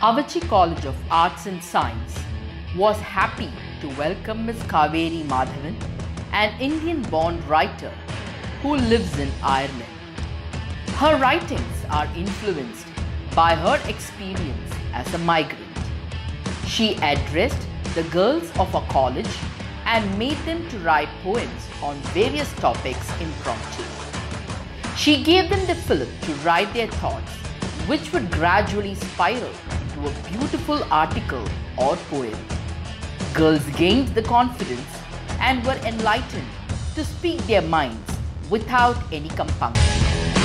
Avichi College of Arts and Science was happy to welcome Ms. Cauvery Madhavan, an Indian born writer who lives in Ireland. Her writings are influenced by her experience as a migrant. She addressed the girls of a college and made them to write poems on various topics impromptu. She gave them the fillip to write their thoughts, which would gradually spiral into a beautiful article or poem. Girls gained the confidence and were enlightened to speak their minds without any compunction.